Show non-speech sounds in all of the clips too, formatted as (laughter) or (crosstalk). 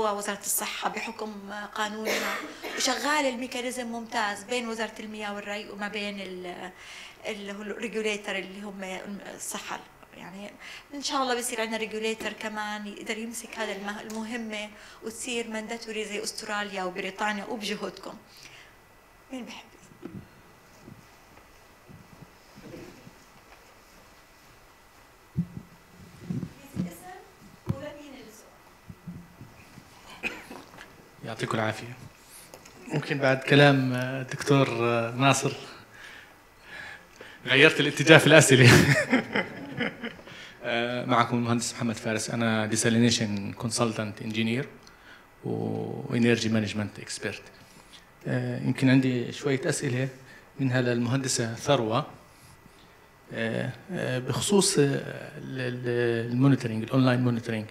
هو وزارة الصحة بحكم قانونها وشغال ال mechanism ممتاز بين وزارة المياه والري وما بين ال- اللي هو ال regulator اللي هم الصحة. يعني إن شاء الله بيصير عندنا regulator كمان يقدر يمسك هذا المه- المهمة وتصير mandatory زي أستراليا وبريطانيا وبجهودكم. مين بحب؟ يعطيكم العافية. ممكن بعد كلام آه، دكتور آه، ناصر. غيرت الاتجاه في الأسئلة. (laughs) آه، معكم المهندس محمد فارس. أنا desalination consultant engineer و energy management expert يمكن عندي شوية أسئلة منها للمهندسة ثروة. آه، آه، بخصوص ال monitoring ال online monitoring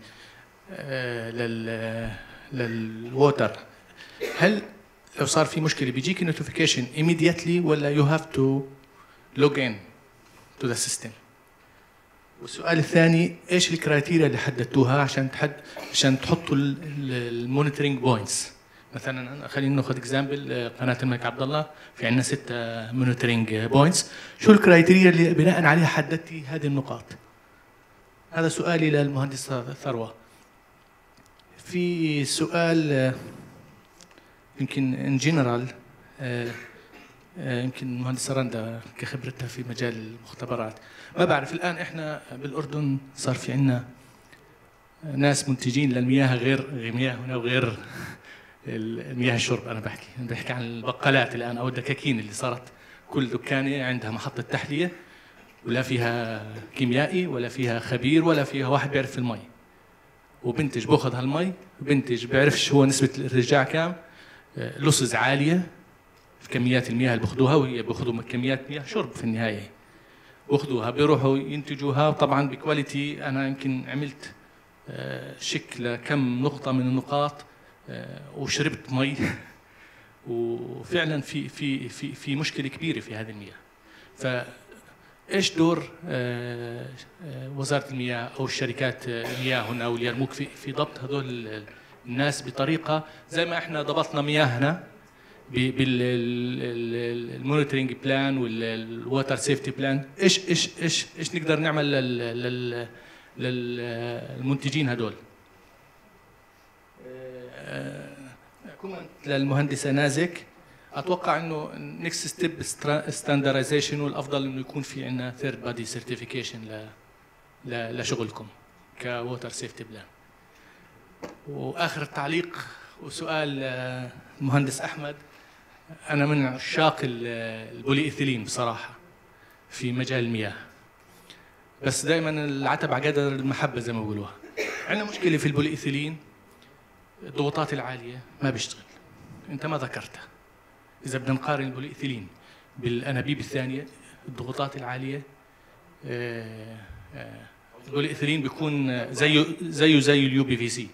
لل لل water. هل لو صار في مشكلة بيجيك notification immediately ولا you have to log in to the system والسؤال الثاني إيش ال criteria اللي حددتوها عشان تحد عشان تحطوا ال monitoring points مثلا خلينا ناخذ example قناة الملك عبد الله في عندنا ستة monitoring points شو ال criteria اللي بناء عليها حددتي هذه النقاط؟ هذا سؤالي للمهندس ثروة. في سؤال آه، يمكن ان جنرال يمكن المهندسه رندا كخبرتها في مجال المختبرات. ما بعرف الآن إحنا بالأردن صار في عندنا ناس منتجين للمياه غير مياه هنا وغير المياه الشرب. أنا بحكي أنا بحكي عن البقالات الآن أو الدكاكين اللي صارت كل دكانه عندها محطة تحلية ولا فيها كيميائي ولا فيها خبير ولا فيها واحد بيعرف المي. وبنتج بأخذ هالمي وبنتج بيعرفش هو نسبة الارجاع كام. آه، لصز عالية في كميات المياه اللي باخذوها وهي باخذوا كميات مياه شرب في النهاية. باخذوها بيروحوا ينتجوها. طبعا بكواليتي أنا يمكن عملت آه، شك لكم نقطة من النقاط آه، وشربت مي. (laughs) وفعلا في في في في مشكلة كبيرة في هذه المياه. ف إيش دور آه، آه، وزارة المياه أو الشركات آه، المياه هنا أو اليرموك في في ضبط هذول ال- الناس بطريقة زي ما إحنا ضبطنا مياهنا بال monitoring plan وال water safety plan إيش إيش إيش إيش نقدر نعمل لل- لل- للمنتجين هذول؟ comment للمهندسة نازك. أتوقع إنه next step standardization والافضل إنه يكون في عندنا third party certification لشغلكم ك water safety plan وآخر تعليق وسؤال آه، المهندس أحمد. أنا من عشاق ال- البولي ايثيلين بصراحة في مجال المياه. بس دائما العتب على قدر المحبة زي ما بيقولوها. عندنا مشكلة في البولي ايثيلين الضغوطات العالية ما بيشتغل. أنت ما ذكرتها. إذا بدنا نقارن البوليثيلين بالأنابيب الثانية الضغوطات العالية آه، آه، البوليثيلين بيكون زيه زيه زي ال uPVC.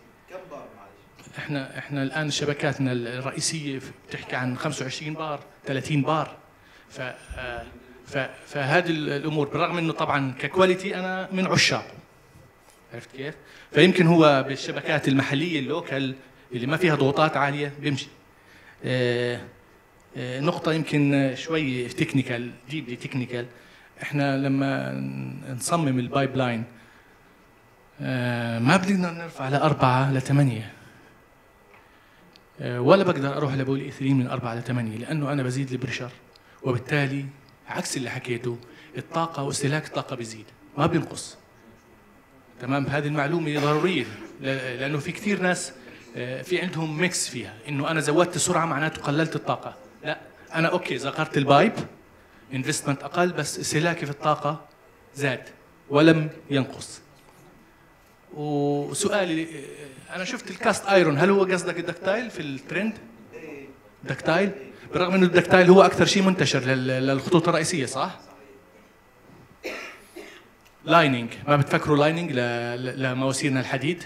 إحنا إحنا الآن شبكاتنا الرئيسية بتحكي عن 25 بار 30 بار. ف آه، فهذه الأمور بالرغم إنه طبعا ك quality أنا من عشاقه عرفت كيف؟ فيمكن هو بالشبكات المحلية ال local اللي ما فيها ضغوطات عالية بيمشي. نقطة يمكن شوي technical deeply technical إحنا لما نصمم ال pipeline آه، ما بدنا نرفع لأربعة لثمانية آه، ولا بقدر أروح لبولي إثرين من أربعة لثمانية لأنه أنا بزيد ال pressure وبالتالي عكس اللي حكيته الطاقة واستهلاك الطاقة بيزيد ما بينقص. تمام؟ هذه المعلومة ضرورية لأنه في كثير ناس آه، في عندهم mix فيها إنه أنا زودت السرعة معناته قللت الطاقة. لا أنا okay ذكرت ال pipe investment أقل بس استهلاكي في الطاقة زاد ولم ينقص وسؤالي أنا شفت ال cast iron هل هو قصدك ال ductile في الترند؟ ductile بالرغم إنه ال ductile هو أكثر شيء منتشر لل- للخطوط الرئيسية صح؟ lining ما بتفكروا lining لمواسيرنا الحديد؟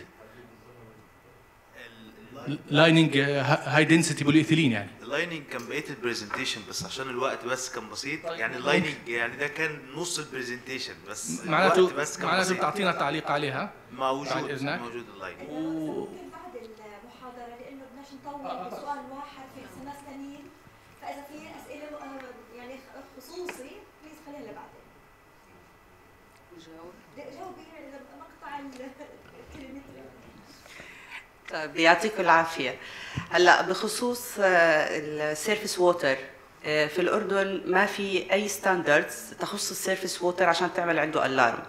lining high density polyethylene يعني ال lining كان بقية ال presentation بس عشان الوقت بس كان بسيط. يعني ال lining يعني ده كان نص ال presentation بس. معناته الوقت بس كان معناته بسيط. بتعطينا تعليق عليها. بعد موجود إذنك. موجود ال lining و... بعد نطول بسؤال واحد في ناس ثانيين فإذا في أسئلة آه، يعني خصوصي please خليها لبعدين. جاوب جاوبي مقطع (laughs) الكلمة طيب يعطيكم العافية. هلا بخصوص ال surface water في الأردن ما في أي standards تخص ال surface water عشان تعمل عنده alarm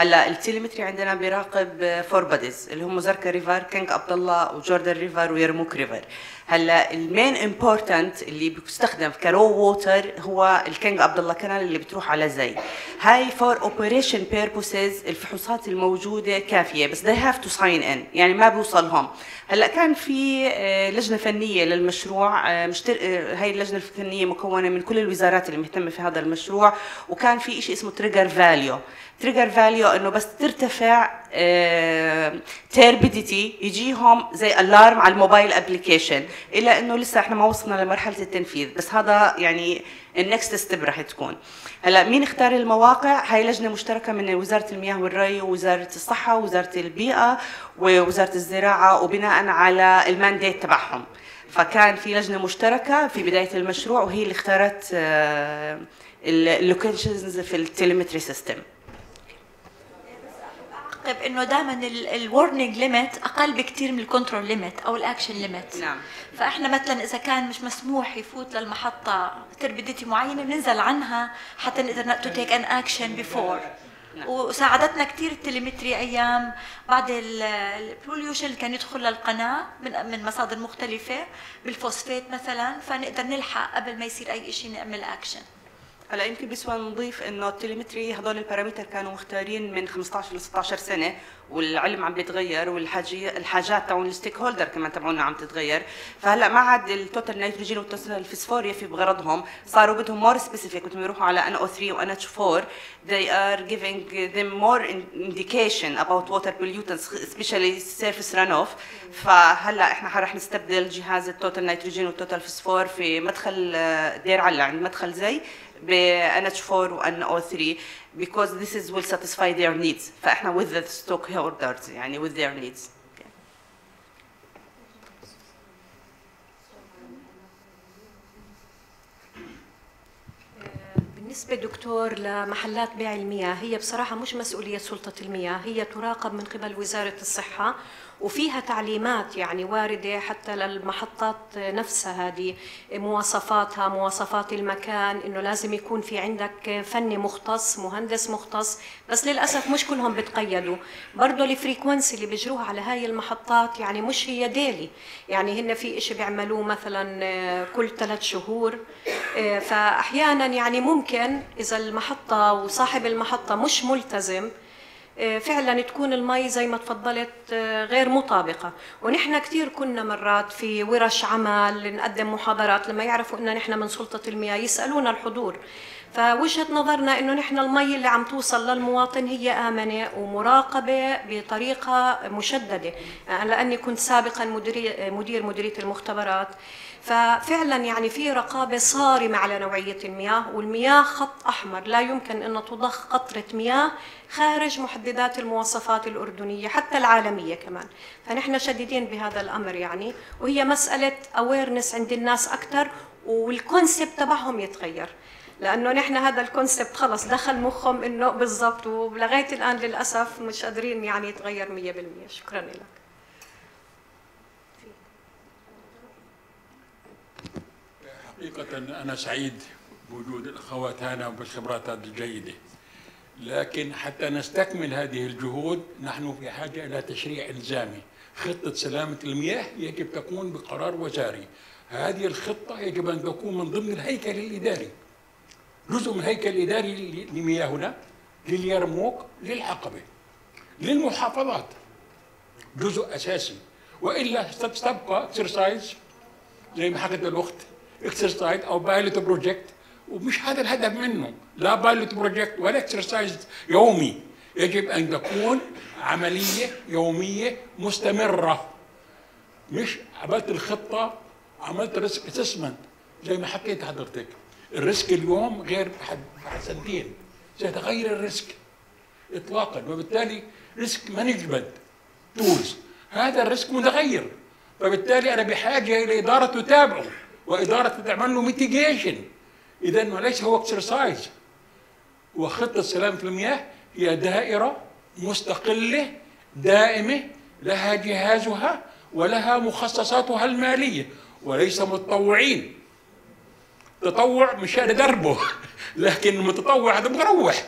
هلا ال telemetry عندنا بيراقب four bodies اللي هم Zarqa River King عبد الله و Jordan River و Yarmouk River. هلا ال main important اللي بيستخدم ك raw water هو ال King عبد الله canal اللي بتروح على زي. هاي for operation purposes الفحوصات الموجودة كافية بس they have to sign in يعني ما بيوصلهم هلا كان في آه، لجنة فنية للمشروع آه، مشتر... آه، هاي اللجنة الفنية مكونة من كل الوزارات اللي مهتمة في هذا المشروع وكان في شيء اسمه trigger value trigger value انه بس ترتفع turbidity يجيهم زي ال alarm على الموبايل application إلا إنه لسه إحنا ما وصلنا لمرحلة التنفيذ. بس هذا يعني ال next step رح تكون. هلأ مين اختار المواقع؟ هاي لجنة مشتركة من وزارة المياه والري ووزارة الصحة ووزارة البيئة ووزارة الزراعة وبناء على ال mandate تبعهم. فكان في لجنة مشتركة في بداية المشروع وهي اللي اختارت ال locations في ال telemetry system اعقب إنه دائما ال warning limit أقل بكثير من ال control limit أو ال action limit نعم. فإحنا مثلا إذا كان مش مسموح يفوت للمحطة turbidity معينة بننزل عنها حتى نقدر to take an action before وساعدتنا كثير ال telemetry أيام بعد ال pollution اللي كان يدخل للقناة من من مصادر مختلفة بالفوسفات مثلا فنقدر نلحق قبل ما يصير أي شيء نعمل اكشن هلا يمكن بيسوى نضيف إنه ال telemetry هذول ال parameter كانوا مختارين من 15 ل 16 سنة والعلم عم بيتغير والحاجات تبعون ال stakeholder كمان تبعونا عم تتغير. فهلا ما عاد ال total nitrogen وال total الفسفور يفي بغرضهم صاروا بدهم more specific بدهم يروحوا على NO3 و NH4 they are giving them more indication about water pollutants especially surface runoff. فهلا إحنا رح نستبدل جهاز ال total nitrogen وال total فسفور في مدخل دير علة عند مدخل زي. ب NH4 و NO3 because this is will satisfy their needs. فإحنا with the stakeholders يعني with their needs. بالنسبة دكتور لمحلات بيع المياه هي بصراحة مش مسؤولية سلطة المياه هي تراقب من قبل وزارة الصحة وفيها تعليمات يعني واردة حتى للمحطات نفسها هذه مواصفاتها مواصفات المكان إنه لازم يكون في عندك فني مختص مهندس مختص بس للأسف مش كلهم بتقيدوا. برضه الفريكونسي اللي بيجروها على هاي المحطات يعني مش هي ديلي يعني هن في إشي بيعملوه مثلا كل ثلاث شهور. فأحيانا يعني ممكن إذا المحطة وصاحب المحطة مش ملتزم آه، فعلا تكون المي زي ما تفضلت آه، غير مطابقة. ونحن كثير كنا مرات في ورش عمل نقدم محاضرات لما يعرفوا ان نحن من سلطة المياه يسألونا الحضور. فوجهة نظرنا إنه نحن المي اللي عم توصل للمواطن هي آمنة ومراقبة بطريقة مشددة. آه، لأني كنت سابقا مدير مدير مديرية المختبرات. ففعلا يعني في رقابة صارمة على نوعية المياه والمياه خط أحمر. لا يمكن أن تضخ قطرة مياه خارج محددات المواصفات الأردنية حتى العالمية كمان. فنحن شديدين بهذا الأمر يعني. وهي مسألة awareness عند الناس أكثر وال concept تبعهم يتغير. لأنه نحن هذا ال concept خلص دخل مخهم إنه بالضبط ولغاية الآن للأسف مش قادرين يعني يتغير 100% شكرا لك. حقيقة أنا سعيد بوجود الأخوات هنا وبالخبرات هذه الجيدة. لكن حتى نستكمل هذه الجهود نحن في حاجة إلى تشريع إلزامي. خطة سلامة المياه يجب تكون بقرار وزاري. هذه الخطة يجب أن تكون من ضمن الهيكل الإداري. جزء من الهيكل الإداري لمياهنا لليرموك للعقبة للمحافظات. جزء أساسي. وإلا ستبقى اكسرسايز زي ما حكت الأخت exercise أو pilot project ومش هذا الهدف منه. لا pilot project ولا exercise يومي. يجب أن تكون عملية يومية مستمرة. مش عملت الخطة عملت risk assessment زي ما حكيت حضرتك. ال risk اليوم غير بعد سنتين. سيتغير ال risk اطلاقا وبالتالي risk management tools هذا ال risk متغير. فبالتالي أنا بحاجة إلى إدارة تتابعه وإدارة تعمل له mitigation اذا وليس هو exercise وخطة سلامه المياه هي دائرة مستقلة دائمة لها جهازها ولها مخصصاتها المالية وليس متطوعين. تطوع مشان دربه. لكن المتطوع هذا بروح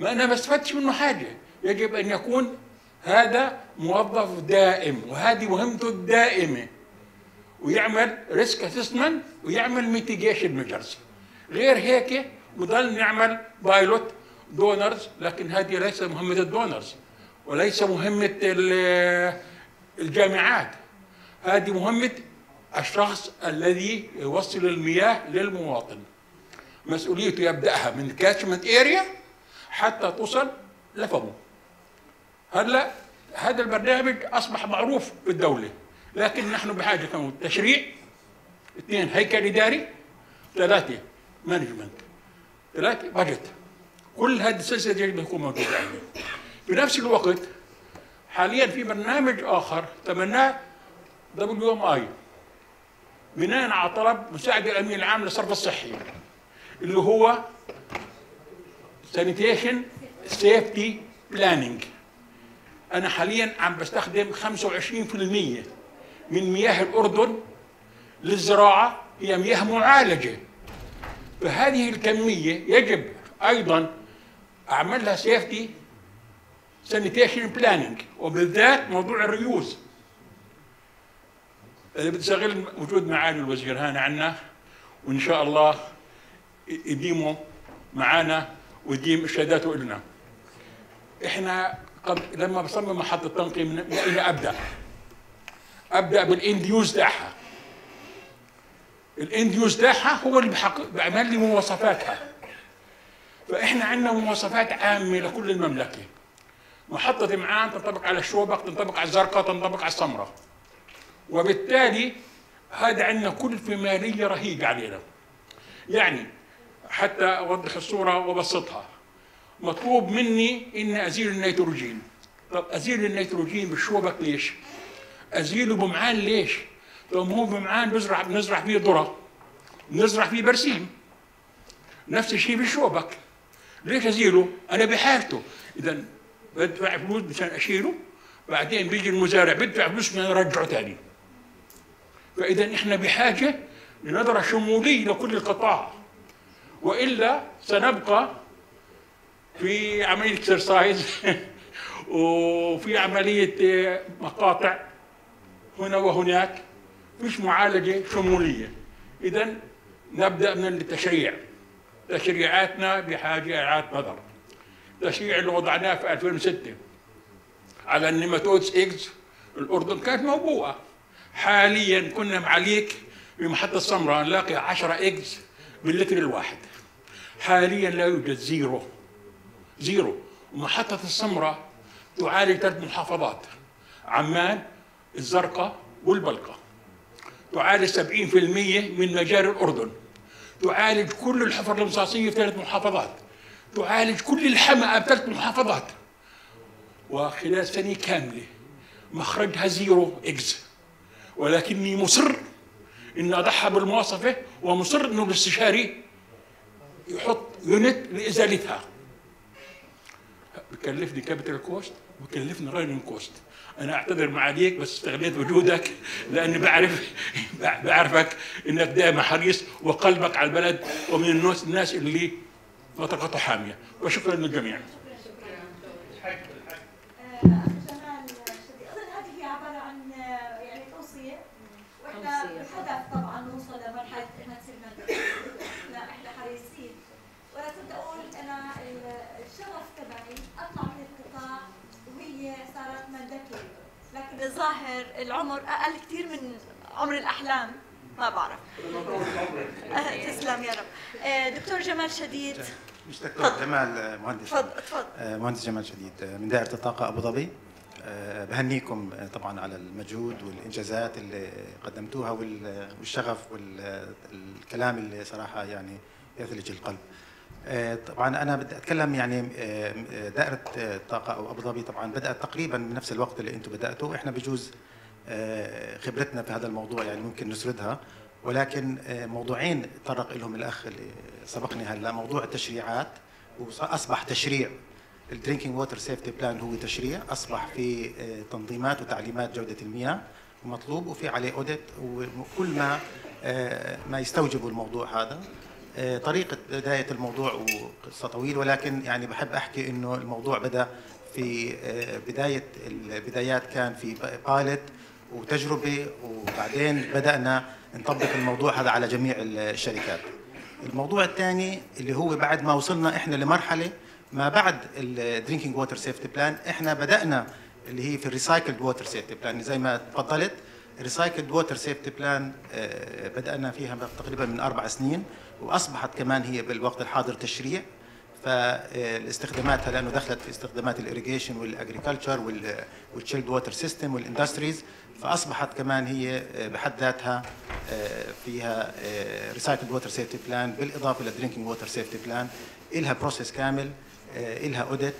ما أنا ما استفدتش منه حاجة. يجب أن يكون هذا موظف دائم وهذه مهمته الدائمة. ويعمل risk assessment ويعمل mitigation measures غير هيك بضل نعمل pilot donors لكن هذه ليس مهمة ال donors وليس مهمة ال- الجامعات. هذه مهمة الشخص الذي يوصل المياه للمواطن. مسؤوليته يبدأها من catchment area حتى توصل لفمه. هلا هذا البرنامج أصبح معروف في الدولة لكن نحن بحاجة كمان تشريع اثنين هيكل إداري ثلاثة management ثلاثة budget كل هذه السلسلة يجب ان تكون عندنا. في نفس الوقت حاليا في برنامج آخر تمناه دبليو ام اي بناء على طلب مساعد الأمين العام للصرف الصحي؟ اللي هو sanitation safety planning أنا حاليا عم بستخدم 25% من مياه الأردن للزراعة هي مياه معالجة. فهذه الكمية يجب أيضا اعمل لها safety sanitation planning وبالذات موضوع ال reuse. بتستغل وجود معالي الوزير هاني عنا وإن شاء الله يديموا معانا ويديم ارشاداته لنا إحنا قبل لما بصمم محطة تنقية من اين أبدأ؟ أبدأ بال end use تاعها ال end use تاعها هو اللي بحق... بيعمل لي مواصفاتها. فإحنا عندنا مواصفات عامة لكل المملكة. محطة معان تنطبق على الشوبك تنطبق على الزرقاء تنطبق على السمراء وبالتالي هذا عندنا كلفة مالية رهيبة علينا. يعني حتى أوضح الصورة وأبسطها. مطلوب مني إني أزيل النيتروجين. طب أزيل النيتروجين بالشوبك ليش؟ أزيله بمعان ليش؟ طب هو بمعان بزرع بنزرع فيه ذرة. بنزرع فيه برسيم. نفس الشيء بالشوبك ليش أزيله؟ أنا بحاجته. إذا بدفع فلوس مشان أشيله. بعدين بيجي المزارع بدفع فلوس مشان يرجعه ثاني فإذا إحنا بحاجة لنظرة شمولية لكل القطاع وإلا سنبقى في عملية اكسرسايز (laughs) وفي عملية مقاطع هنا وهناك مش معالجة شمولية. إذا نبدأ من التشريع. تشريعاتنا بحاجة إعادة نظر. التشريع اللي وضعناه في 2006 على ال nematodes eggs الأردن كانت موبوءه حاليا كنا معاليك بمحطة السمراء نلاقي 10 eggs باللتر الواحد. حاليا لا يوجد zero. zero. ومحطة السمراء تعالج ثلاث محافظات عمان الزرقاء والبلقاء. تعالج 70% من مجاري الأردن. تعالج كل الحفر الرصاصية في ثلاث محافظات. تعالج كل الحمأة بثلاث محافظات. وخلال سنة كاملة مخرجها zero eggs ولكني مصر إني أحطها بالمواصفة ومصر إنه الاستشاري يحط unit لإزالتها. بكلفني capital cost وكلفني running cost أنا أعتذر معاليك بس استغليت وجودك لأني بعرف بعرفك إنك دائما حريص وقلبك على البلد ومن الناس الناس اللي بطاقته حامية. وشكرا للجميع جمال شديد اظن هذه هي عباره عن يعني توصيه وإحنا طبعا نوصل لمرحله تصير ماده إحنا إحنا حريصين. وأنا كنت أقول أنا الشغف تبعي أطلع من القطاع وهي صارت مانداتوري لكن الظاهر العمر أقل كثير من عمر الأحلام. ما بعرف. آه، تسلم يا رب. آه، دكتور جمال شديد. مش دكتور جمال مهندس. تفضل تفضل. آه، مهندس جمال شديد من دائرة الطاقة أبو ظبي. بهنيكم آه، طبعا على المجهود والإنجازات اللي قدمتوها وال- والشغف والكلام اللي صراحة يعني يثلج القلب. آه، طبعا أنا بدي أتكلم يعني دائرة آه، الطاقة أو أبو ظبي طبعا بدأت تقريبا بنفس الوقت اللي أنتم بدأتوا إحنا بجوز خبرتنا في هذا الموضوع يعني ممكن نسردها. ولكن موضوعين تطرق لهم الأخ اللي سبقني هلأ موضوع التشريعات واصبح تشريع. ال drinking water safety plan هو تشريع أصبح في آه، تنظيمات وتعليمات جودة المياه ومطلوب وفي عليه audit وكل ما آه، ما يستوجب الموضوع هذا. آه، طريقة بداية الموضوع وقصة طويل ولكن يعني بحب أحكي إنه الموضوع بدأ في بداية البدايات كان في pilot وتجربة وبعدين بدأنا نطبق الموضوع هذا على جميع الشركات. الموضوع الثاني اللي هو بعد ما وصلنا إحنا لمرحلة ما بعد ال drinking water safety plan إحنا بدأنا اللي هي في ال recycled water safety plan زي ما تفضلت recycled water safety plan بدأنا فيها تقريبا من أربع سنين وأصبحت كمان هي بالوقت الحاضر تشريع. فالاستخداماتها لأنه دخلت في استخدامات الاريجيشن والاجريكلتشر والتشيلد ووتر سيستم والاندستريز فأصبحت كمان هي بحد ذاتها آه، فيها recycled water safety plan بالإضافة لل drinking water safety plan لها process كامل. آه، لها audit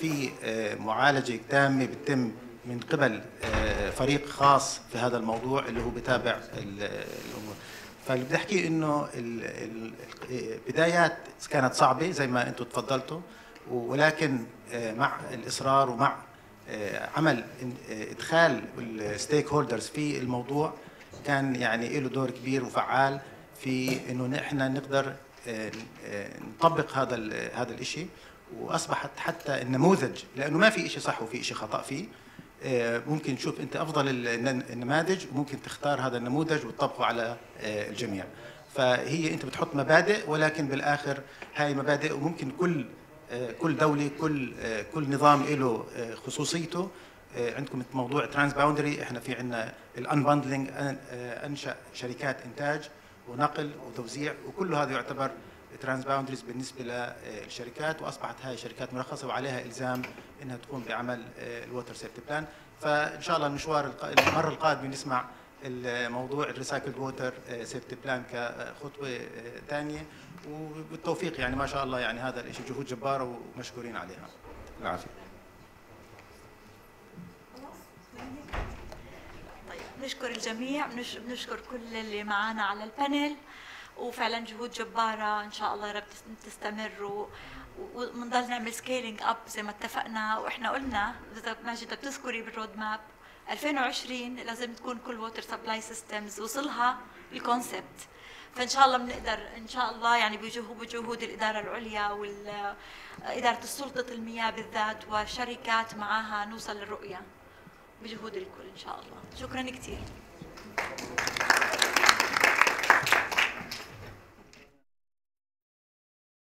في آه، معالجة تامة بتتم من قبل آه، فريق خاص في هذا الموضوع اللي هو بتابع ال- الأمور. فاللي بدي ال- ال- البدايات كانت صعبة زي ما أنتم تفضلتوا ولكن آه، مع الإصرار ومع آه، عمل آه، إدخال الستيك هولدرز في الموضوع كان يعني له دور كبير وفعال في إنه نحن نقدر آه، آه، نطبق هذا هذا الشيء وأصبحت حتى النموذج لأنه ما في شيء صح وفي شيء خطأ فيه. آه، ممكن تشوف أنت أفضل الن- النماذج وممكن تختار هذا النموذج وتطبقه على آه، الجميع. فهي أنت بتحط مبادئ ولكن بالآخر هاي مبادئ وممكن كل آه، كل دولة كل كل نظام له خصوصيته. عندكم موضوع transboundary إحنا في عندنا ال unbundling أنشأ شركات إنتاج. ونقل وتوزيع وكل هذا يعتبر transboundaries بالنسبة للشركات وأصبحت هاي الشركات مرخصة وعليها إلزام إنها تقوم بعمل ال water safety plan فإن شاء الله المشوار المرة القادمة نسمع الموضوع ال recycled water safety plan كخطوة ثانية وبالتوفيق يعني ما شاء الله يعني هذا الشيء جهود جبارة ومشكورين عليها. العافية. طيب نشكر الجميع بنش- بنشكر كل اللي معنا على ال panel. وفعلا جهود جبارة إن شاء الله رب تس- تستمر وبنضل نعمل scaling up زي ما اتفقنا. وإحنا قلنا ماجد بتذكري بال road map 2020 لازم تكون كل water supply systems وصلها ال concept فإن شاء الله بنقدر إن شاء الله يعني بجهود بجهود الإدارة العليا واداره السلطة المياه بالذات وشركات معاها نوصل للرؤية. بجهود الكل إن شاء الله. شكرا كثير